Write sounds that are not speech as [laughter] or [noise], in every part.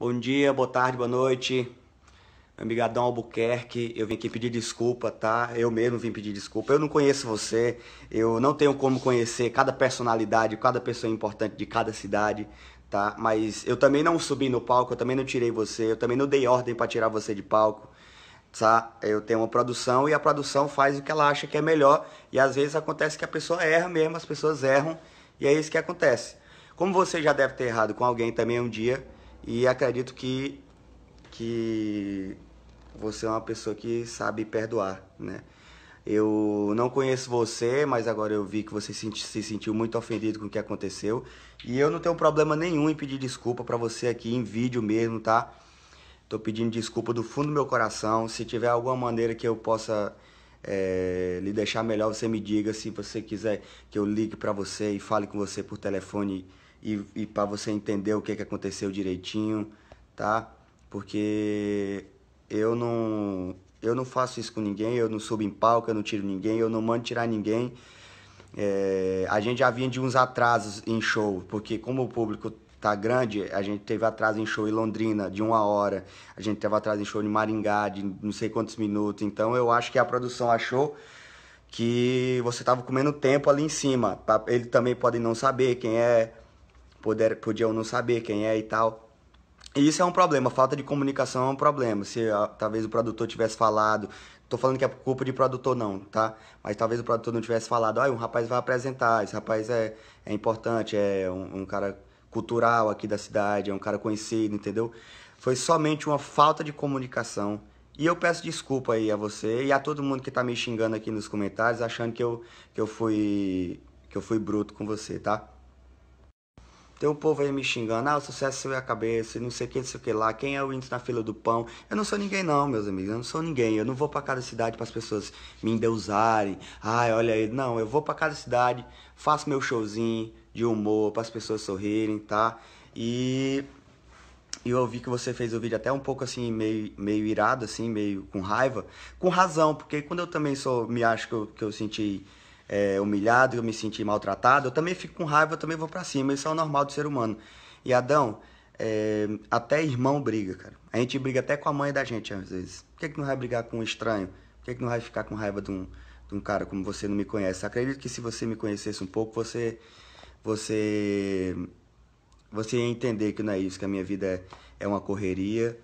Bom dia, boa tarde, boa noite. Meu amigo Adão Albuquerque, eu vim aqui pedir desculpa, tá? Eu mesmo vim pedir desculpa. Eu não conheço você, eu não tenho como conhecer cada personalidade, cada pessoa importante de cada cidade, tá? Mas eu também não subi no palco, eu também não tirei você, eu também não dei ordem para tirar você de palco, tá? Eu tenho uma produção e a produção faz o que ela acha que é melhor e às vezes acontece que a pessoa erra mesmo, as pessoas erram e é isso que acontece. Como você já deve ter errado com alguém também um dia, e acredito que, que você é uma pessoa que sabe perdoar, né? Eu não conheço você, mas agora eu vi que você se sentiu muito ofendido com o que aconteceu. E eu não tenho problema nenhum em pedir desculpa para você aqui em vídeo mesmo, tá? Tô pedindo desculpa do fundo do meu coração. Se tiver alguma maneira que eu possa é, lhe deixar melhor, você me diga. Se você quiser que eu ligue para você e fale com você por telefone e, e para você entender o que, que aconteceu direitinho, tá? Porque eu não, eu não faço isso com ninguém, eu não subo em palco, eu não tiro ninguém, eu não mando tirar ninguém. É, a gente já vinha de uns atrasos em show, porque como o público tá grande, a gente teve atraso em show em Londrina de uma hora, a gente teve atraso em show em Maringá de não sei quantos minutos. Então eu acho que a produção achou que você tava comendo tempo ali em cima. Ele também pode não saber quem é, poder, podiam não saber quem é e tal. E isso é um problema, falta de comunicação é um problema. Se ó, talvez o produtor tivesse falado, tô falando que é culpa de produtor não, tá? Mas talvez o produtor não tivesse falado, ah, um rapaz vai apresentar, esse rapaz é, é importante, é um, um cara cultural aqui da cidade, é um cara conhecido, entendeu? Foi somente uma falta de comunicação. E eu peço desculpa aí a você e a todo mundo que tá me xingando aqui nos comentários, achando que eu, que eu fui que eu fui bruto com você, tá? Tem um povo aí me xingando, ah, o sucesso é a cabeça, não sei o que, não sei o que lá, quem é o índice na fila do pão. Eu não sou ninguém não, meus amigos, eu não sou ninguém. Eu não vou para cada cidade para as pessoas me endeusarem. Ai, olha aí, não, eu vou para cada cidade, faço meu showzinho de humor para as pessoas sorrirem, tá? E eu ouvi que você fez o vídeo até um pouco assim, meio, meio irado, assim, meio com raiva. Com razão, porque quando eu também sou, me acho que eu, que eu senti é, humilhado, eu me senti maltratado, eu também fico com raiva, eu também vou para cima. Isso é o normal do ser humano. E Adão, é, até irmão briga, cara. A gente briga até com a mãe da gente às vezes. Por que, que não vai brigar com um estranho? Por que, que não vai ficar com raiva de um, de um cara como você não me conhece? Acredito que se você me conhecesse um pouco, você. Você. Você ia entender que não é isso, que a minha vida é, é uma correria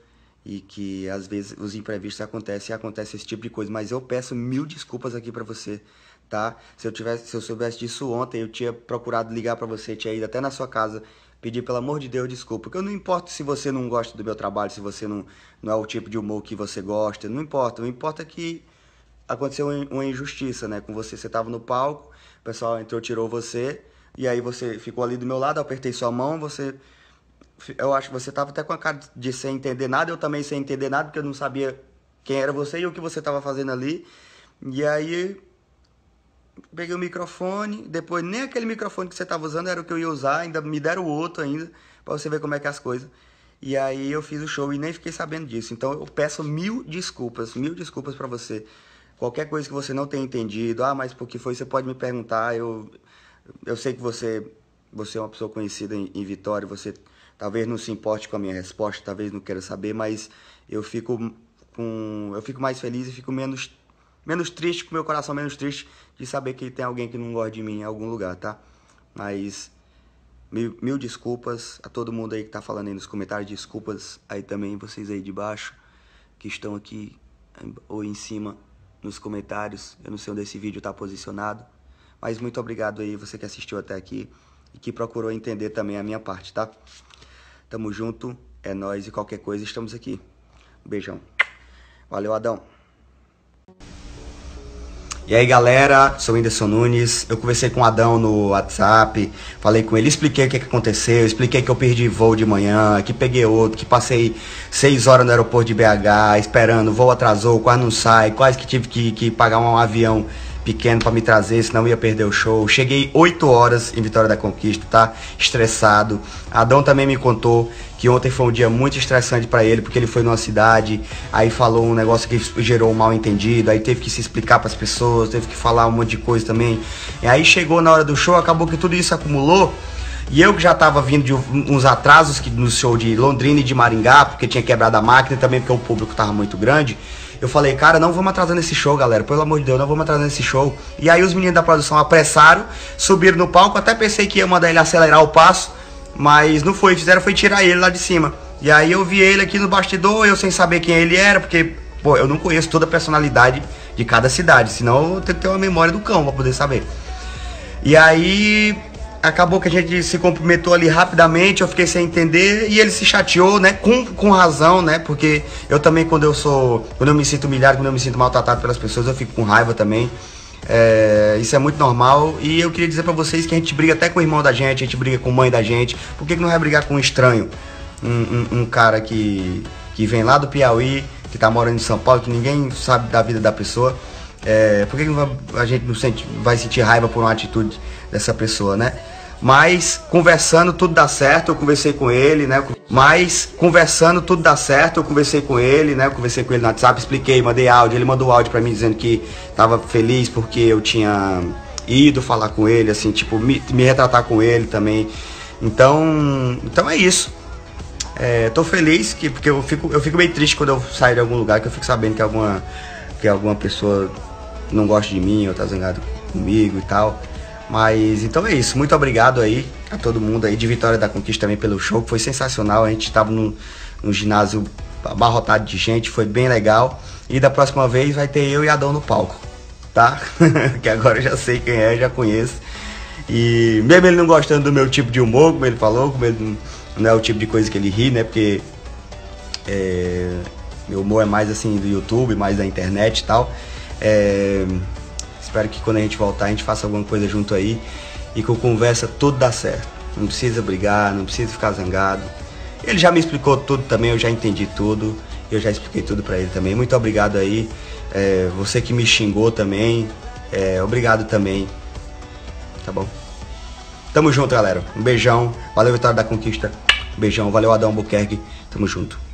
e que às vezes os imprevistos acontecem e acontece esse tipo de coisa. Mas eu peço mil desculpas aqui para você tá? Se eu tivesse, se eu soubesse disso ontem, eu tinha procurado ligar para você, tinha ido até na sua casa pedir pelo amor de Deus desculpa, porque eu não importo se você não gosta do meu trabalho, se você não, não é o tipo de humor que você gosta, não importa, não importa que aconteceu uma injustiça, né? Com você, você tava no palco, o pessoal entrou, tirou você, e aí você ficou ali do meu lado, eu apertei sua mão, você eu acho que você tava até com a cara de sem entender nada, eu também sem entender nada, porque eu não sabia quem era você e o que você tava fazendo ali. E aí peguei o microfone, depois nem aquele microfone que você estava usando era o que eu ia usar, ainda me deram o outro ainda, para você ver como é que é as coisas. E aí eu fiz o show e nem fiquei sabendo disso. Então eu peço mil desculpas, mil desculpas para você. Qualquer coisa que você não tenha entendido, ah, mas por que foi, você pode me perguntar. Eu, eu sei que você, você é uma pessoa conhecida em, em Vitória, você talvez não se importe com a minha resposta, talvez não queira saber, mas eu fico com, eu fico mais feliz e fico menos menos triste, com meu coração menos triste de saber que tem alguém que não gosta de mim em algum lugar, tá? Mas mil, mil desculpas a todo mundo aí que tá falando aí nos comentários, desculpas aí também vocês aí de baixo que estão aqui ou em cima nos comentários. Eu não sei onde esse vídeo tá posicionado, mas muito obrigado aí você que assistiu até aqui e que procurou entender também a minha parte, tá? Tamo junto, é nós e qualquer coisa estamos aqui. Beijão. Valeu, Adão. E aí galera, sou o Whindersson Nunes. Eu conversei com o Adão no WhatsApp, falei com ele, expliquei o que, que aconteceu, expliquei que eu perdi voo de manhã, que peguei outro, que passei seis horas no aeroporto de BH esperando, voo atrasou, quase não sai, quase que tive que, que pagar um avião pequeno para me trazer, senão ia perder o show. Cheguei 8 horas em Vitória da Conquista, tá? Estressado. Adão também me contou que ontem foi um dia muito estressante para ele, porque ele foi numa cidade, aí falou um negócio que gerou um mal entendido, aí teve que se explicar para as pessoas, teve que falar um monte de coisa também. E aí chegou na hora do show, acabou que tudo isso acumulou E eu que já tava vindo de uns atrasos no show de Londrina e de Maringá, porque tinha quebrado a máquina também porque o público tava muito grande. Eu falei, cara, não vamos atrasar nesse show, galera. Pelo amor de Deus, não vamos atrasar nesse show. E aí os meninos da produção apressaram, subiram no palco. Até pensei que ia mandar ele acelerar o passo, mas não foi. Fizeram foi tirar ele lá de cima. E aí eu vi ele aqui no bastidor, eu sem saber quem ele era, porque, pô, eu não conheço toda a personalidade de cada cidade. Senão eu tenho que ter uma memória do cão pra poder saber. E aí acabou que a gente se cumprimentou ali rapidamente, eu fiquei sem entender e ele se chateou, né? Com, com razão, né? Porque eu também, quando eu sou. Quando eu me sinto humilhado, quando eu me sinto maltratado pelas pessoas, eu fico com raiva também. É, isso é muito normal e eu queria dizer para vocês que a gente briga até com o irmão da gente, a gente briga com a mãe da gente. Por que, que não vai brigar com um estranho? Um, um, um cara que, que vem lá do Piauí, que tá morando em São Paulo, que ninguém sabe da vida da pessoa. É, por que, que a gente não sente, vai sentir raiva por uma atitude dessa pessoa, né? Mas conversando tudo dá certo, eu conversei com ele, né? Mas conversando tudo dá certo, eu conversei com ele, né? Eu conversei com ele no WhatsApp, expliquei, mandei áudio, ele mandou áudio para mim dizendo que tava feliz porque eu tinha ido falar com ele, assim, tipo, me, me retratar com ele também. Então, então é isso. É, tô feliz que porque eu fico, eu fico meio triste quando eu saio de algum lugar que eu fico sabendo que alguma que alguma pessoa não gosta de mim ou tá zangado comigo e tal. Mas então é isso. Muito obrigado aí a todo mundo aí de Vitória da Conquista também pelo show, que foi sensacional. A gente estava num, num ginásio abarrotado de gente, foi bem legal. E da próxima vez vai ter eu e Adão no palco, tá? [laughs] que agora eu já sei quem é, já conheço. E mesmo ele não gostando do meu tipo de humor, como ele falou, como ele não é o tipo de coisa que ele ri, né? Porque é, meu humor é mais assim do YouTube, mais da internet e tal. É, Espero que quando a gente voltar a gente faça alguma coisa junto aí e com conversa tudo dá certo. Não precisa brigar, não precisa ficar zangado. Ele já me explicou tudo também, eu já entendi tudo. Eu já expliquei tudo para ele também. Muito obrigado aí. É, você que me xingou também. É, obrigado também. Tá bom? Tamo junto, galera. Um beijão. Valeu, Vitória da Conquista. Beijão. Valeu, Adão Buquerque. Tamo junto.